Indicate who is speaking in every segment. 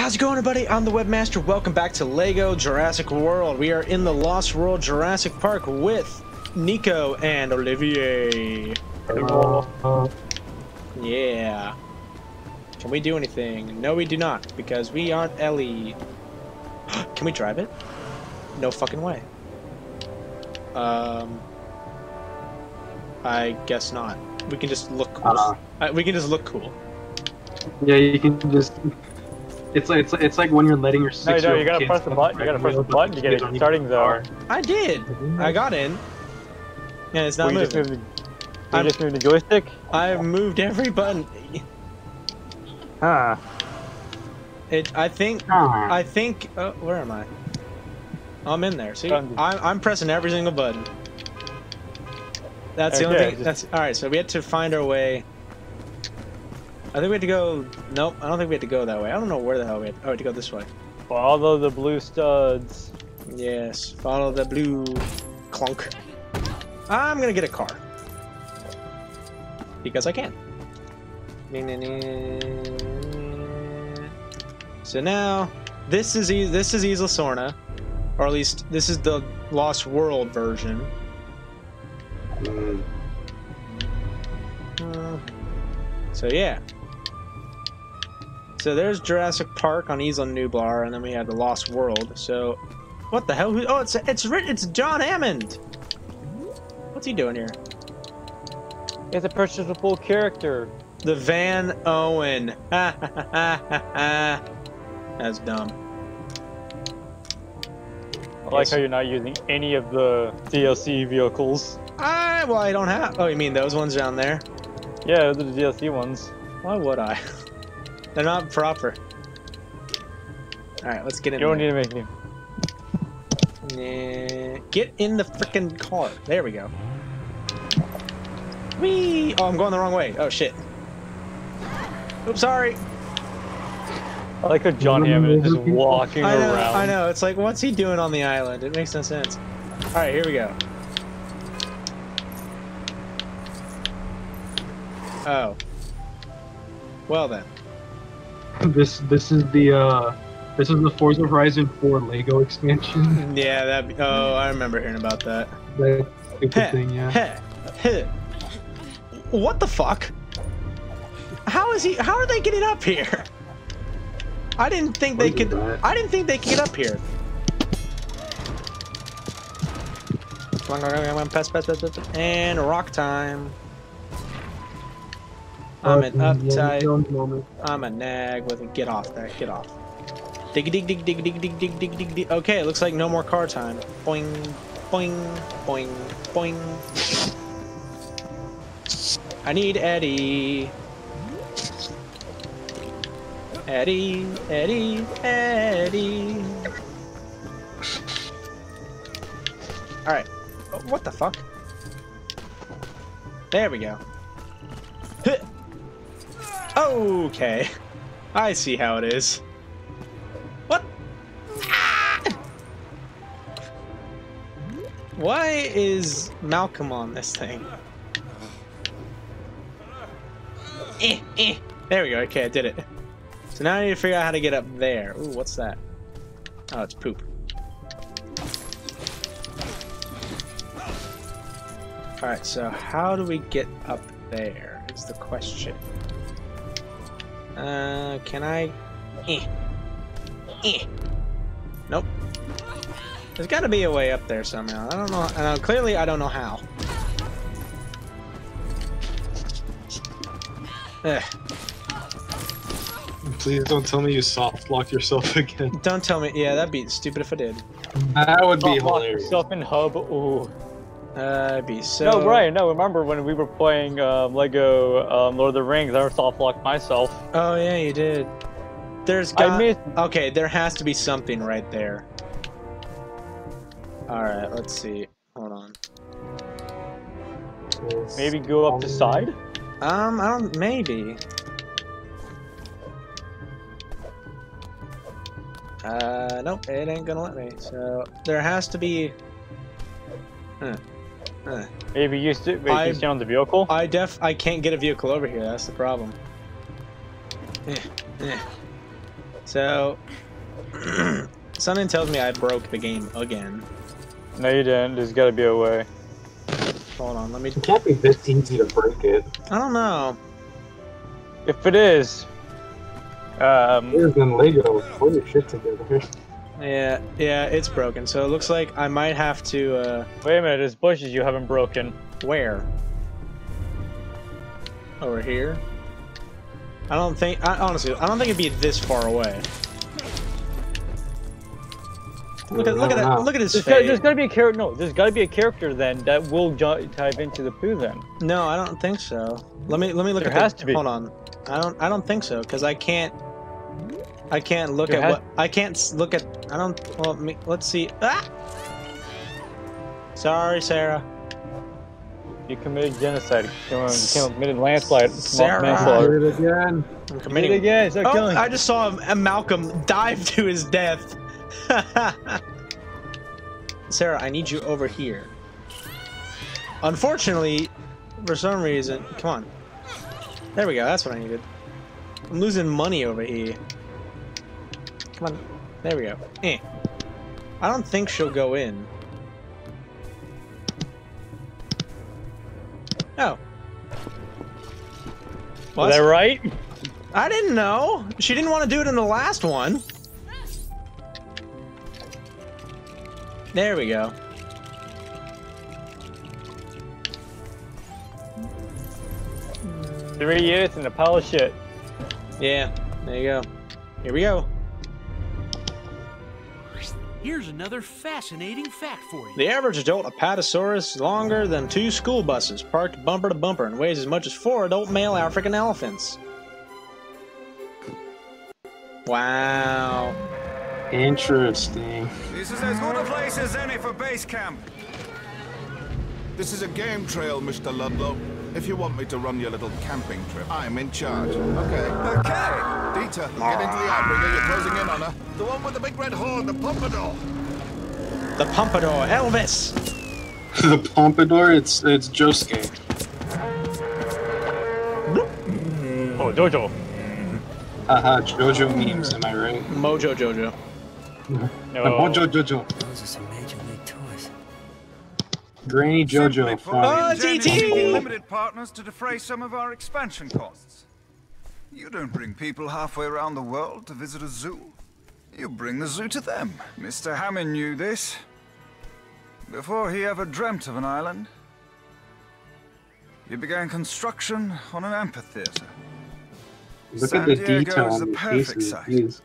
Speaker 1: How's it going, everybody? I'm the Webbmaster. Welcome back to LEGO Jurassic World. We are in the Lost World Jurassic Park with Nico and Olivier. Yeah. Can we do anything? No, we do not, because we aren't Ellie. Can we drive it? No fucking way. Um, I guess not. We can just look cool.
Speaker 2: Uh,
Speaker 1: Uh, we can just look cool.
Speaker 2: yeah, you can just. It's like it's, it's like when you're letting your
Speaker 3: No,
Speaker 2: six.
Speaker 3: you don't. You gotta press the button. You gotta press the button to get it starting zone.
Speaker 1: I did. I got in. And it's not
Speaker 3: Or you just
Speaker 1: moving.
Speaker 3: the,
Speaker 1: I'm-
Speaker 3: just moved the joystick.
Speaker 1: I've moved every button.
Speaker 3: Huh.
Speaker 1: It. I think.
Speaker 2: Ah,
Speaker 1: I think. Uh, where am I? I'm in there. See, I'm, I'm pressing every single button. That's the only thing.
Speaker 3: just-
Speaker 1: That's all right. So we had to find our way. I think we had to go. Nope. I don't think we had to go that way. I don't know where the hell we had. Oh, we had to go this way.
Speaker 3: Follow the blue studs.
Speaker 1: Yes. Follow the blue clunk. I'm gonna get a car because I can. So now this is E- this is Isla Sorna, or at least this is the Lost World version.
Speaker 2: mm,
Speaker 1: Uh, So yeah. So there's Jurassic Park on Isla Nublar, and then we had the Lost World. So, what the hell? Oh, it's it's writ- it's John Hammond. What's he doing here?
Speaker 3: It's a purchasable character.
Speaker 1: The Van Owen. Ha ha ha ha ha. That's dumb.
Speaker 3: I like how you're not using any of the DLC vehicles.
Speaker 1: I well, I don't have. Oh, you mean those ones down there?
Speaker 3: Yeah, those are the DLC ones.
Speaker 1: Why would I? They're not proper. All right, let's get in.
Speaker 3: You don't
Speaker 1: there.
Speaker 3: need to make any.
Speaker 1: Nah. Get in the freaking car. There we go. Whee! Oh, I'm going the wrong way. Oh shit. Oops, sorry.
Speaker 3: I like how John Hammond is just walking
Speaker 1: I know.
Speaker 3: around.
Speaker 1: I know. It's like, what's he doing on the island? It makes no sense. All right, here we go. Oh. Well then.
Speaker 2: This this is the uh this is the Forza Horizon 4 Lego expansion.
Speaker 1: Yeah, that. Be, oh, I remember hearing about that.
Speaker 2: that stupid
Speaker 1: Heh,
Speaker 2: thing, yeah.
Speaker 1: heh, heh. What the fuck? How is he? How are they getting up here? I didn't think they could.
Speaker 2: that?
Speaker 1: I didn't think they could get up here. Come on, come on, come on, pass, pass, pass, pass, pass. And rock time. I'm an uptight. I'm a nag with a get off there. Get off. Dig dig dig dig dig dig dig dig dig dig. Okay, it looks like no more car time. Boing, boing, boing, boing. I need Eddie. Eddie, Eddie, Eddie. All right. Oh, What the fuck? There we go. Okay. I see how it is. What? Ah! Why is Malcolm on this thing? Eh, eh. There we go. Okay, I did it. So now I need to figure out how to get up there. Ooh, what's that? Oh, it's poop. Alright, so how do we get up there is the question. Uh, can I? Eh. Eh. Nope. There's got to be a way up there somehow. I don't know. Uh, clearly, I don't know how. Ugh.
Speaker 4: Please don't tell me you soft lock yourself again.
Speaker 1: Don't tell me. Yeah, that'd be stupid if I did.
Speaker 4: That would be
Speaker 3: Soft lock
Speaker 4: hilarious.
Speaker 3: yourself in hub. Ooh.
Speaker 1: Uh, it'd be so.
Speaker 3: No, Brian. No, remember when we were playing um, Lego um, Lord of the Rings? I soft locked myself.
Speaker 1: Oh yeah, you did. There's
Speaker 3: I
Speaker 1: got.
Speaker 3: missed.
Speaker 1: Okay, there has to be something right there. All right, let's see. Hold on.
Speaker 3: Maybe go up the side.
Speaker 1: Um, I don't. Maybe. Uh, nope, it ain't gonna let me. So there has to be. Huh. Huh.
Speaker 3: Maybe you st- maybe
Speaker 1: I-
Speaker 3: you stand on the vehicle.
Speaker 1: I def. I can't get a vehicle over here. That's the problem. Eh, eh. So, something tells me I broke the game again.
Speaker 3: No, you didn't. There's got to be a way.
Speaker 1: Hold on, let me.
Speaker 2: It can't be this easy to break it.
Speaker 1: I don't know.
Speaker 3: If it is, um,
Speaker 2: Better than Lego. Put your shit together.
Speaker 1: Yeah, yeah, it's broken. So it looks like I might have to. uh
Speaker 3: wait a minute. There's bushes you haven't broken.
Speaker 1: Where? Over here. I don't think. I, honestly, I don't think it'd be this far away. Look at look at that! Look at his
Speaker 3: There's got,
Speaker 1: face.
Speaker 3: there's got to be a character. No, there's got to be a character then that will dive into the poo. Then
Speaker 1: No, I don't think so. Let me let me look
Speaker 3: There
Speaker 1: at the,
Speaker 3: has to be.
Speaker 1: Hold on. I don't I don't think so because I can't. I can't look
Speaker 3: There
Speaker 1: at
Speaker 3: has-
Speaker 1: what I can't look at. I don't. Well, me, let's see. Ah. Sorry, Sarah.
Speaker 3: you committed genocide. You came- committed landslide.
Speaker 1: Sarah.
Speaker 3: Manslaughter.
Speaker 2: Do it again.
Speaker 1: I'm
Speaker 3: Commit
Speaker 1: committing.
Speaker 3: it again. Start
Speaker 1: Oh,
Speaker 3: killing.
Speaker 1: I just saw a Malcolm dive to his death. Sarah, I need you over here. Unfortunately, for some reason, come on. There we go. That's what I needed. I'm losing money over here. Come on. There we go. Eh. I don't think she'll go in. Oh.
Speaker 3: Is that right?
Speaker 1: I didn't know. She didn't want to do it in the last one. There we go.
Speaker 3: Three years and a pile of shit.
Speaker 1: Yeah, there you go. Here we go.
Speaker 5: Here's another fascinating fact for you.
Speaker 1: The average adult apatosaurus is longer than two school buses parked bumper to bumper and weighs as much as four adult male African elephants. Wow.
Speaker 4: Interesting.
Speaker 6: This is as good a place as any for base camp.
Speaker 7: This is a game trail, Mr. Ludlow. If you want me to run your little camping trip, I'm in charge. Okay.
Speaker 6: Okay.
Speaker 7: Dieter, get into the outrigger. You're closing in on her. The one with the big red horn, the pompadour.
Speaker 1: The Pompadour, Elvis!
Speaker 4: the Pompadour, it's it's Josuke.
Speaker 3: Oh, Jojo.
Speaker 4: Haha, JoJo memes, am I right?
Speaker 1: Mojo Jojo.
Speaker 3: No.
Speaker 4: Uh, Mojo Jojo.
Speaker 5: Those are some major league toys.
Speaker 4: Granny JoJo.
Speaker 6: put,
Speaker 4: fine.
Speaker 1: Oh,
Speaker 6: Jen is limited partners to defray some of our expansion costs. You don't bring people halfway around the world to visit a zoo. You bring the zoo to them. Mr. Hammond knew this. Before he ever dreamt of an island, he began construction on an amphitheater.
Speaker 4: Look
Speaker 6: San
Speaker 4: at the
Speaker 6: Diego
Speaker 4: detail
Speaker 6: is
Speaker 4: on
Speaker 6: the
Speaker 4: the
Speaker 6: perfect
Speaker 4: faces,
Speaker 6: site.
Speaker 4: please.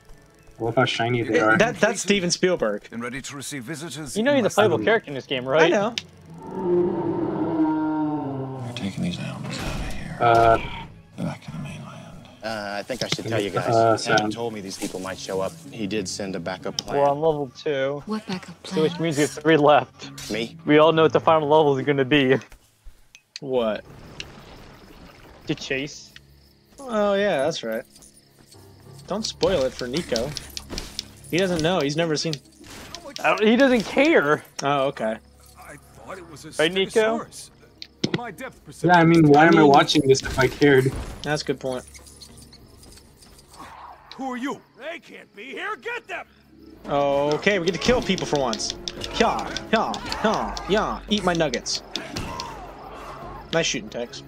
Speaker 4: I love how shiny they are.
Speaker 1: That, that's Steven Spielberg.
Speaker 6: and ready to receive visitors.
Speaker 3: You know
Speaker 6: in
Speaker 3: he's a playable
Speaker 6: salon.
Speaker 3: character in this game, right?
Speaker 1: I know.
Speaker 8: We're taking these animals out of here.
Speaker 4: Uh,
Speaker 8: They're back to the mainland.
Speaker 9: Uh, I think I should tell you guys.
Speaker 4: Uh,
Speaker 9: Sam
Speaker 4: Sam.
Speaker 9: told me these people might show up. He did send a backup plan.
Speaker 3: We're on level two,
Speaker 10: What backup
Speaker 3: so which means we have three left.
Speaker 9: Me?
Speaker 3: We all know what the final level is going to be.
Speaker 1: What?
Speaker 3: To chase.
Speaker 1: Oh, yeah, that's right. Don't spoil it for Nico. He doesn't know. He's never seen.
Speaker 3: I don't- he doesn't care.
Speaker 1: Oh, okay.
Speaker 6: I thought it was a
Speaker 3: Right, Nico?
Speaker 6: My depth
Speaker 4: yeah, I mean, why am I watching this if I cared?
Speaker 1: That's a good point.
Speaker 6: Who are you? They can't be here. Get them!
Speaker 1: Okay, we get to kill people for once. Yeah, yeah, yeah, yeah. Eat my nuggets. Nice shooting, Tex.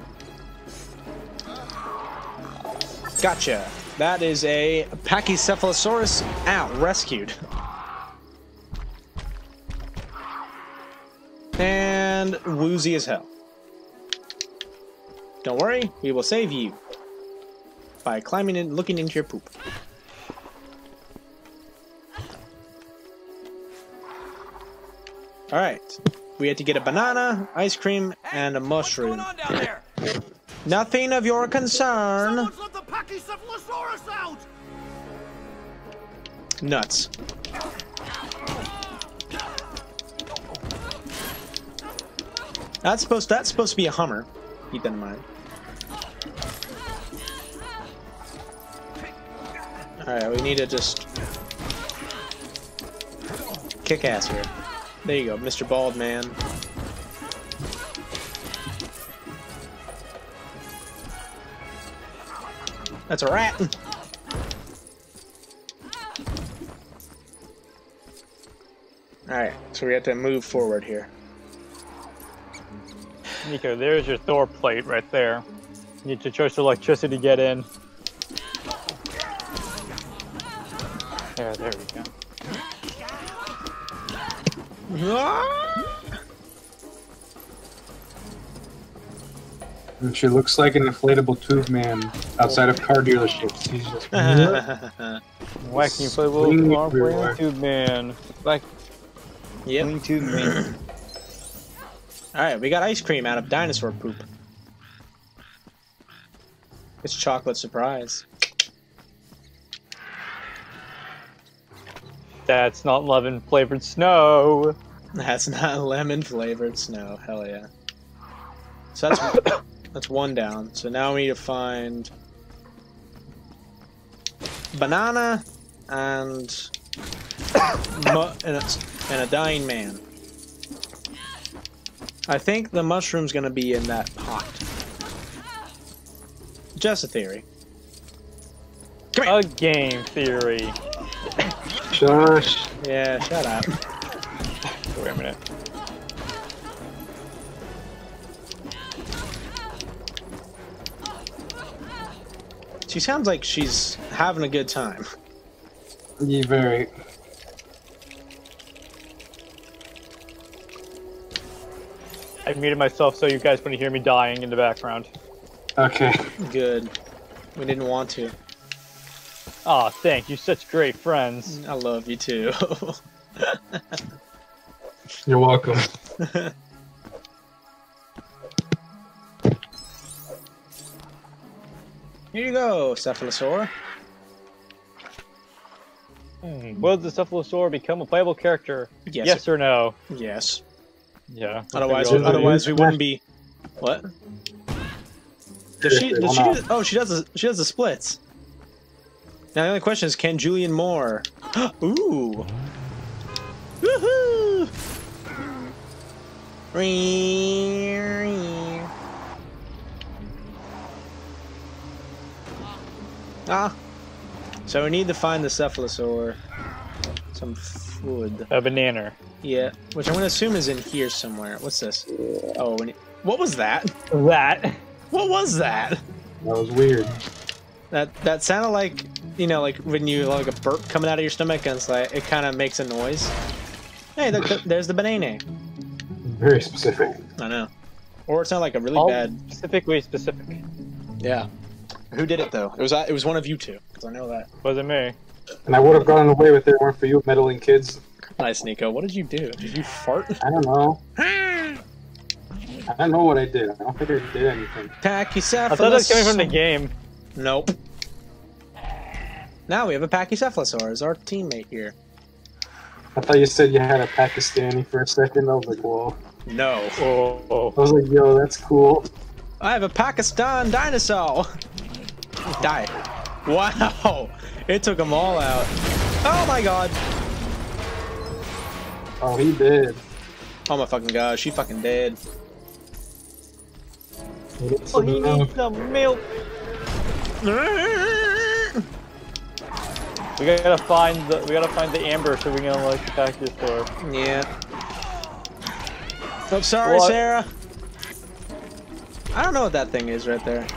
Speaker 1: Gotcha. That is a Pachycephalosaurus out rescued. And woozy as hell. Don't worry, we will save you by climbing and looking into your poop. All right. We had to get a banana, ice cream, and a mushroom. Nothing of your concern.
Speaker 6: let the out!
Speaker 1: Nuts. That's supposed that's supposed to be a Hummer. Keep that in mind. Alright, we need to just kick ass here. There you go, Mr. Bald Man. That's a rat! Alright, so we have to move forward here.
Speaker 3: Nico, there's your Thor plate right there. You need to choice of electricity to get in. There, there we go.
Speaker 4: And she looks like an inflatable tube man outside of car dealerships. He's just
Speaker 3: Wacky
Speaker 4: Swinging
Speaker 3: inflatable
Speaker 4: everywhere.
Speaker 3: arm tube man. Like
Speaker 1: yep.
Speaker 3: wing tube man.
Speaker 1: Alright, we got ice cream out of dinosaur poop. It's chocolate surprise.
Speaker 3: That's not lemon flavored snow.
Speaker 1: That's not lemon flavored snow. Hell yeah. So that's that's one down. So now we need to find banana and and, a, and a dying man. I think the mushroom's gonna be in that pot. Just a theory.
Speaker 3: A game theory.
Speaker 4: Josh.
Speaker 1: Yeah, shut up.
Speaker 3: Wait a minute.
Speaker 1: She sounds like she's having a good time.
Speaker 4: You very.
Speaker 3: I muted myself so you guys wouldn't hear me dying in the background.
Speaker 4: Okay.
Speaker 1: Good. We didn't want to.
Speaker 3: Aw, thank you, such great friends.
Speaker 1: I love you too.
Speaker 4: You're welcome.
Speaker 1: Here you go, Cephalosaur.
Speaker 3: Hmm, Will the Cephalosaur become a playable character?
Speaker 1: Yes.
Speaker 3: Yes or no?
Speaker 1: Yes.
Speaker 3: Yeah.
Speaker 1: Otherwise,
Speaker 3: we all do.
Speaker 1: otherwise we wouldn't be. What? Does she? Does she?
Speaker 4: why
Speaker 1: Do, oh, she does. The, she does the splits. Now the only question is, can Julianne Moore? Ooh. Woohoo! Ah. So we need to find the cephalosaur. Some food.
Speaker 3: A banana.
Speaker 1: Yeah, which I'm gonna assume is in here somewhere. What's this? Oh, when what was that?
Speaker 3: That.
Speaker 1: What was that?
Speaker 4: That was weird.
Speaker 1: That that sounded like you know, like when you like a burp coming out of your stomach, and it's like it kind of makes a noise. Hey, look, there's the banana.
Speaker 4: Very specific.
Speaker 1: I know. Or it sounded like a really
Speaker 3: All
Speaker 1: bad.
Speaker 3: specifically specific.
Speaker 1: Yeah. Who did it though? It was it was one of you two, because I know that.
Speaker 3: Wasn't me.
Speaker 4: And I would have gotten away with it weren't for you meddling kids.
Speaker 1: Nice, Nico. What did you do? Did you fart?
Speaker 4: I don't know. I don't know what I did. I don't think I did anything.
Speaker 1: Pachycephalosaurus.
Speaker 3: I thought that was coming from the game.
Speaker 1: Nope. Now we have a Pachycephalosaur as our teammate here.
Speaker 4: I thought you said you had a Pakistani for a second. I was like, whoa.
Speaker 1: No.
Speaker 3: Oh, oh.
Speaker 4: I was like, yo, that's cool.
Speaker 1: I have a Pakistan dinosaur. Die. Wow. It took them all out. Oh my god.
Speaker 4: Oh, he did.
Speaker 1: Oh my fucking god. She fucking dead.
Speaker 3: Oh, he needs some milk. We gotta find the we gotta find the amber so we can unlock the package for
Speaker 1: Yeah. I'm sorry,
Speaker 3: What?
Speaker 1: Sarah. I don't know what that thing is right there.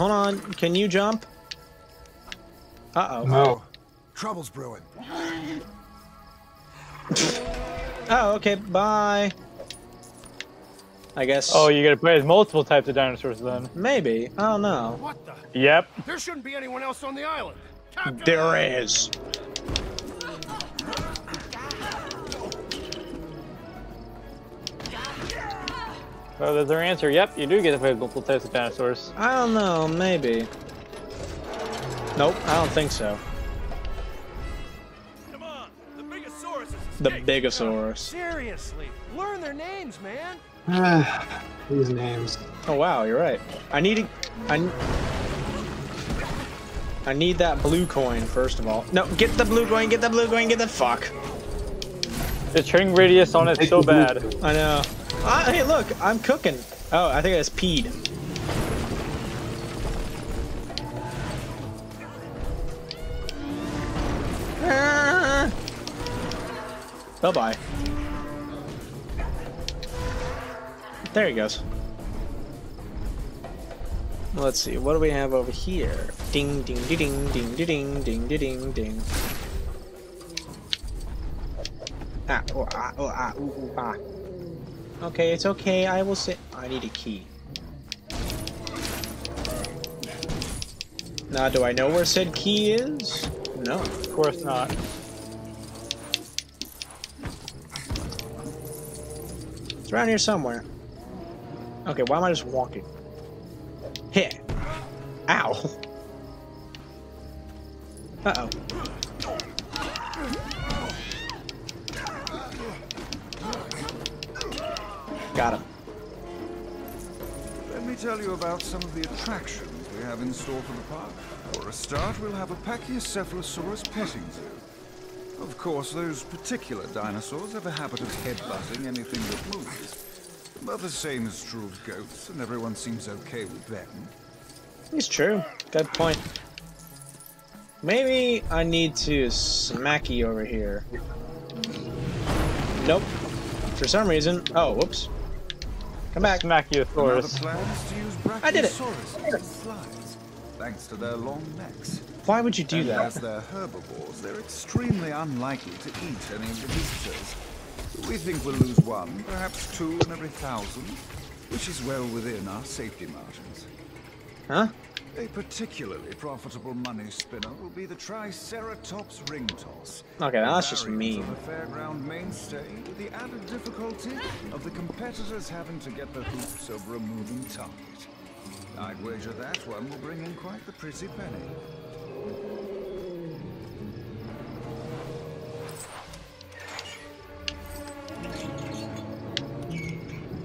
Speaker 1: Hold on. Can you jump? Uh oh.
Speaker 4: No.
Speaker 6: Trouble's brewing.
Speaker 1: Oh, okay. Bye. I guess.
Speaker 3: Oh, you gotta play as multiple types of dinosaurs then.
Speaker 1: maybe. I don't know.
Speaker 5: What the?
Speaker 3: Yep.
Speaker 5: There shouldn't be anyone else on the island. Captain!
Speaker 1: There is.
Speaker 3: So there's our answer. Yep, you do get to play as multiple types of dinosaurs.
Speaker 1: I don't know. Maybe. Nope. I don't think so.
Speaker 5: Come on, the Bigosaurus is
Speaker 1: The
Speaker 5: escaped.
Speaker 1: Bigosaurus.
Speaker 5: Seriously, learn their names, man.
Speaker 4: These names.
Speaker 1: Oh wow, you're right. I need. I. I need that blue coin first of all. No, get the blue coin. Get the blue coin. Get the fuck.
Speaker 3: The turning radius on it's so bad.
Speaker 1: I know. Ah, hey, look, I'm cooking. Oh, I think I just peed. Ah. Bye bye. There he goes. Let's see, what do we have over here? Ding, ding, ding, ding, ding, ding, ding, ding, ding. Ah, oh, ah, oh, ah, ooh, ooh, ah. Okay, it's okay. I will sit. I need a key. Now, do I know where said key is? No.
Speaker 3: Of course not.
Speaker 1: It's around here somewhere. Okay, why am I just walking? Here. Ow. Got him.
Speaker 6: Let me tell you about some of the attractions we have in store for the park. For a start, we'll have a Pachycephalosaurus petting zoo. Of course, those particular dinosaurs have a habit of headbutting anything that moves. But the same is true of goats, and everyone seems okay with them.
Speaker 1: It's true. Good point. Maybe I need to smacky over here. Nope. For some reason. Oh, whoops. Come back.
Speaker 6: Another
Speaker 3: Smachiosaurus.
Speaker 6: plan is to use
Speaker 1: I did it.
Speaker 6: Brachiosaurus as slides, thanks to their long necks.
Speaker 1: Why would you do
Speaker 6: and
Speaker 1: that?
Speaker 6: as they're herbivores, they're extremely unlikely to eat any of the visitors. We think we'll lose one, perhaps two in every thousand, which is well within our safety margins.
Speaker 1: Huh?
Speaker 6: A particularly profitable money spinner will be the Triceratops ring toss.
Speaker 1: Okay, that's just mean.
Speaker 6: a fairground mainstay with the added difficulty of the competitors having to get the hoops of removing target. I'd wager that one will bring in quite the pretty penny.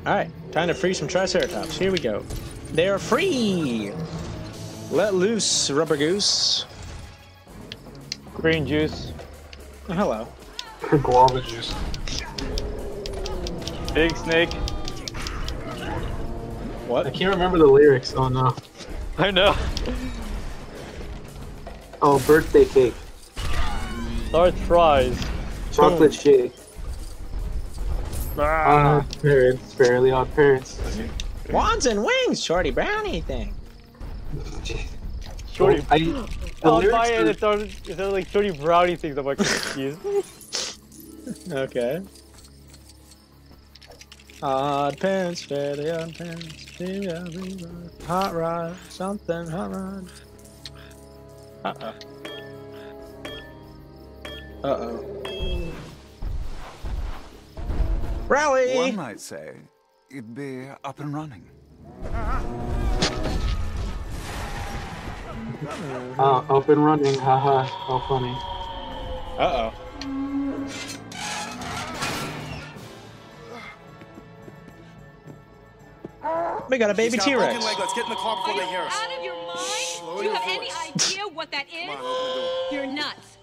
Speaker 1: Alright, time to free some Triceratops. Here we go. They are free! Let loose, rubber goose.
Speaker 3: Green juice.
Speaker 1: Oh, hello.
Speaker 2: Guava juice.
Speaker 3: Big snake.
Speaker 1: What?
Speaker 2: I can't remember the lyrics. Oh no.
Speaker 3: I know.
Speaker 2: Oh, birthday cake.
Speaker 3: Large fries.
Speaker 2: Chocolate shake.
Speaker 3: Ah.
Speaker 2: Uh, parents. Fairly odd parents.
Speaker 1: Wands and wings, shorty brownie thing.
Speaker 3: Shorty.
Speaker 2: I, the
Speaker 3: Oh,
Speaker 2: lyrics
Speaker 3: my end,
Speaker 2: are-
Speaker 3: it started, it started like shorty brownie things. I'm like, confused.
Speaker 1: Okay. Odd pants, fairly odd pants, baby, I'll be right. hot rod, something hot rod. Uh oh. Uh oh. Rally!
Speaker 6: One might say it'd be up and running.
Speaker 2: Uh, up and running. Haha. How funny.
Speaker 1: Uh oh. We got a baby T Rex.
Speaker 5: Let's get in the car before
Speaker 10: Are you out of your mind? Do you have any idea what that is? You're nuts.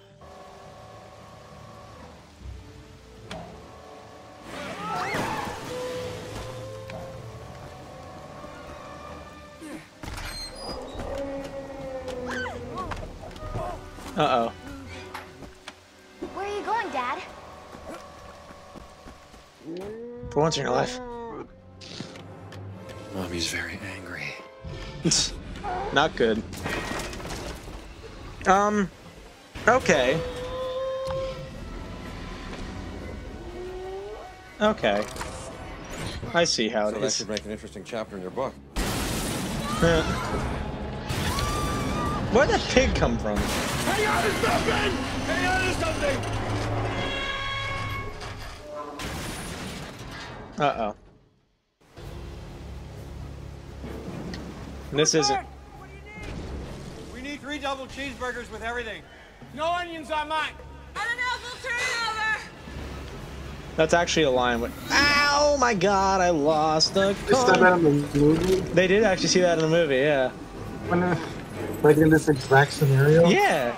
Speaker 1: Uh oh.
Speaker 11: Where are you going, Dad?
Speaker 1: For once in your life.
Speaker 8: Mommy's very angry.
Speaker 1: Not good. Um. Okay. Okay. I see how it
Speaker 8: So that
Speaker 1: is.
Speaker 8: should make an interesting chapter in your book.
Speaker 1: Where'd that pig come from?
Speaker 5: Hang on to something! Hang on to something!
Speaker 1: Uh oh. This isn't.
Speaker 5: We need three double cheeseburgers with everything. No onions on mine.
Speaker 10: I don't know. We'll turn it over.
Speaker 1: That's actually a line with. Ow! My God! I lost the.
Speaker 2: They said that in the movie.
Speaker 1: They did actually see that in the movie. Yeah.
Speaker 2: When, uh, like in this exact scenario.
Speaker 1: Yeah.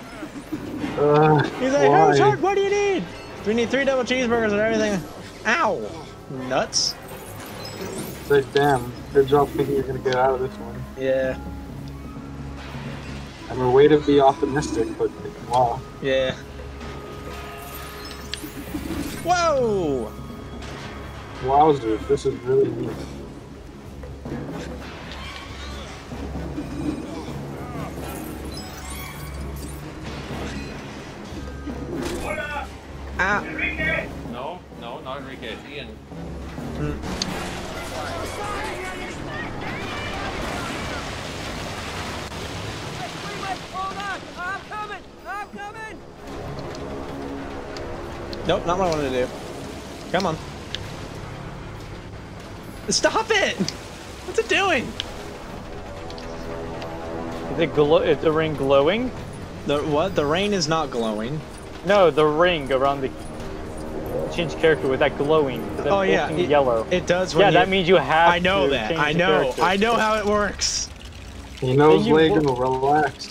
Speaker 2: Uh,
Speaker 1: He's like,
Speaker 2: why?
Speaker 1: "Hey, Shark, what do you need? We need three double cheeseburgers and everything." Ow! Nuts.
Speaker 2: It's like, damn. Good job thinking you're gonna get out of this one.
Speaker 1: Yeah.
Speaker 2: I mean, way to be optimistic, but wow.
Speaker 1: Yeah. Whoa!
Speaker 4: Wowzers, this is really neat.
Speaker 1: Ah.
Speaker 12: No, no, not Enrique. It's Ian.
Speaker 5: Hold on! I'm coming! I'm coming!
Speaker 1: Nope, not what I wanted to do. Come on. Stop it! What's it doing?
Speaker 3: Is it glow? Is the ring glowing?
Speaker 1: The what? The rain is not glowing.
Speaker 3: No, the ring around the change character with that glowing. That
Speaker 1: oh yeah, it,
Speaker 3: yellow.
Speaker 1: It does.
Speaker 3: Yeah,
Speaker 1: When
Speaker 3: that means you have.
Speaker 1: I know
Speaker 3: to
Speaker 1: that. I know.
Speaker 3: character.
Speaker 1: I know how it works.
Speaker 4: He knows
Speaker 3: you-
Speaker 4: Lego, relax.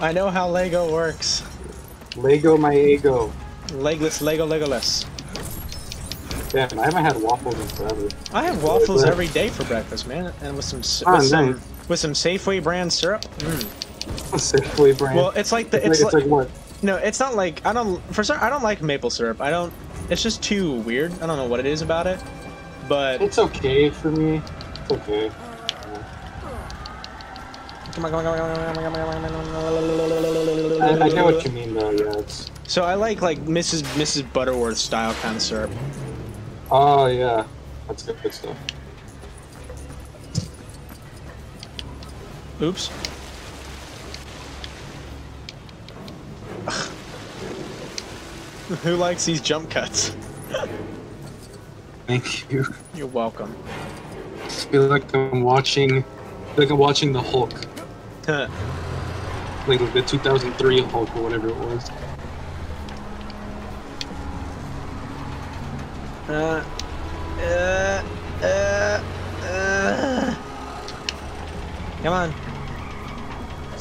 Speaker 1: I know how Lego works.
Speaker 4: Lego my ego.
Speaker 1: Legless, Lego, Legoless.
Speaker 4: Damn, I haven't had waffles in forever.
Speaker 1: I have waffles
Speaker 4: good.
Speaker 1: every day for breakfast, man, and with some s-
Speaker 4: Oh,
Speaker 1: with some
Speaker 4: nice.
Speaker 1: with some Safeway brand syrup. Mm.
Speaker 4: Safeway brand.
Speaker 1: Well, it's like the
Speaker 4: it's,
Speaker 1: it's,
Speaker 4: like, it's like what?
Speaker 1: No, it's not like I don't. For some, I don't like maple syrup. I don't. It's just too weird. I don't know what it is about it, but
Speaker 4: It's okay for me. It's okay.
Speaker 1: come on, come on, come on, come on, come on, come on, come on,
Speaker 4: I, know what you mean though. Yeah, it's.
Speaker 1: So I like like Mrs. Mrs. Butterworth style kind of syrup.
Speaker 4: Oh yeah, that's good, good stuff.
Speaker 1: Oops. Who likes these jump cuts?
Speaker 4: Thank you.
Speaker 1: You're welcome.
Speaker 4: I feel like I'm watching, like I'm watching the Hulk, like the 2003 Hulk or whatever it was.
Speaker 1: Uh, uh, uh, uh. Come on.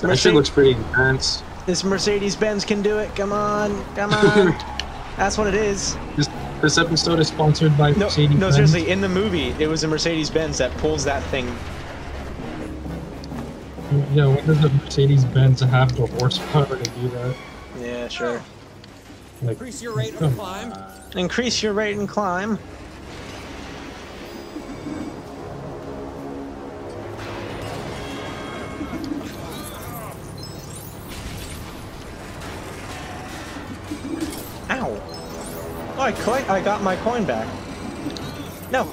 Speaker 4: That shit looks pretty intense.
Speaker 1: This Mercedes Benz can do it. Come on. Come on. That's what it is.
Speaker 2: This, this episode is sponsored by
Speaker 1: No,
Speaker 2: Mercedes.
Speaker 1: no, seriously. In the movie, it was a Mercedes Benz that pulls that thing.
Speaker 2: Yeah, when does a Mercedes Benz have the horsepower to do that?
Speaker 1: Yeah, sure.
Speaker 2: Like,
Speaker 5: Increase your rate of
Speaker 2: come
Speaker 5: climb.
Speaker 1: Increase your rate and climb. I. I got my coin back. No.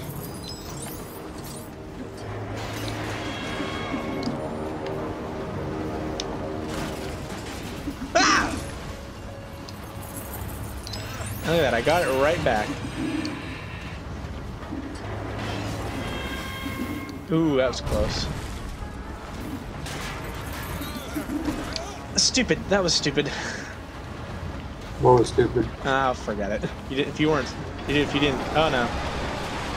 Speaker 1: Ah! Look at that, I got it right back. Ooh, that was close. Stupid, that was stupid.
Speaker 4: What was stupid?
Speaker 1: Ah, forget it. You didn't. if you weren't, you did, if you didn't, oh no.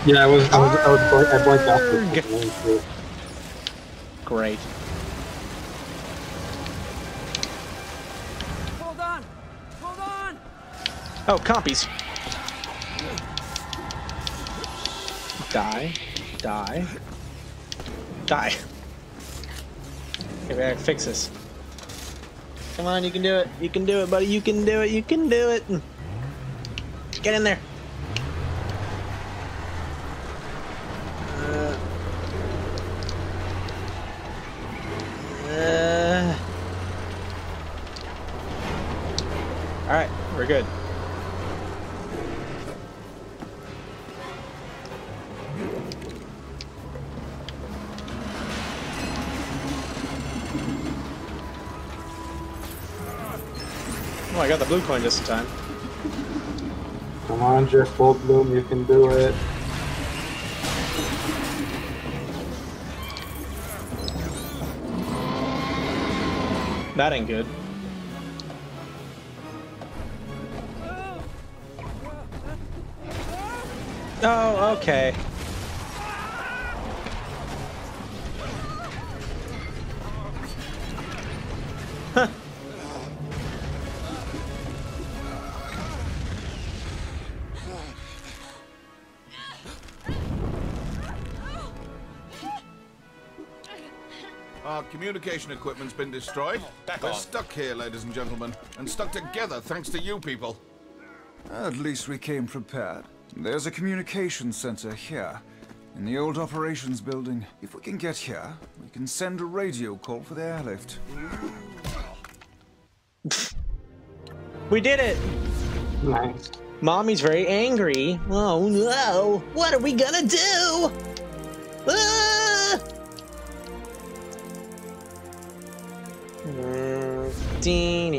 Speaker 4: Yeah, I was. I was. I, was blank, I blanked out.
Speaker 1: Arrgh.
Speaker 4: for it too.
Speaker 1: Great.
Speaker 5: Hold on! Hold on!
Speaker 1: Oh, compies. Die. Die. Die. Okay, we gotta fix this. Come on, you can do it. You can do it, buddy. You can do it. You can do it. Get in there. Uh, uh, all right, we're good. Oh, I got the blue coin just in time.
Speaker 4: Come on, Jeff Goldblum, you can do it.
Speaker 1: That ain't good. Oh, okay.
Speaker 7: Communication equipment's been destroyed.
Speaker 12: Back
Speaker 7: We're
Speaker 12: off.
Speaker 7: stuck here, ladies and gentlemen, and stuck together thanks to you people.
Speaker 6: At least we came prepared. There's a communication center here, in the old operations building. If we can get here, we can send a radio call for the airlift.
Speaker 1: We did it!
Speaker 2: Nice.
Speaker 1: Mommy's very angry. Oh no! What are we gonna do? Ah! Dee,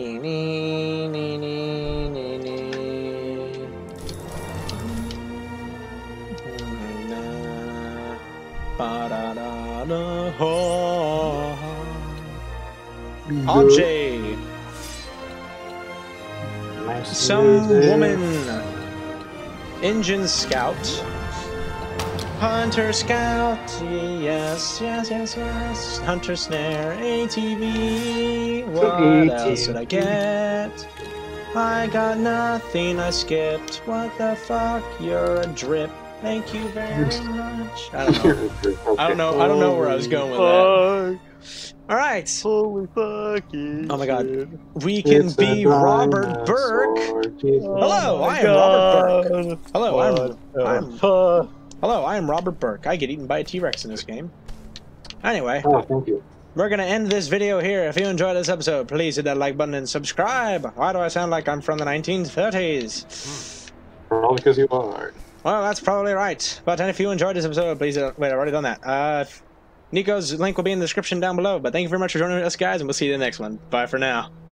Speaker 1: ho. Ajay! Some woman. Engine scout. Hunter scout. Yes, yes, yes, yes. Hunter snare. ATV. What else did I get? I got nothing. I skipped. What the fuck? You're a drip. Thank you very much. I don't know. I don't know. I don't know where I was going with that. All right.
Speaker 3: Holy fucking
Speaker 1: Oh my god. We can be Robert. Burke. Hello, I am Robert Burke. Hello, I'm, I'm? Hello, I am Robert Burke. I get eaten by a T-Rex in this game. Anyway,
Speaker 2: Oh, thank you.
Speaker 1: we're gonna end this video here. If you enjoyed this episode, please hit that like button and subscribe. Why do I sound like I'm from the 1930s?
Speaker 2: Probably because you are.
Speaker 1: Well, that's probably right. But if you enjoyed this episode, please uh, wait. I've already done that. Uh, Nico's link will be in the description down below. But thank you very much for joining us, guys, and we'll see you in the next one. Bye for now.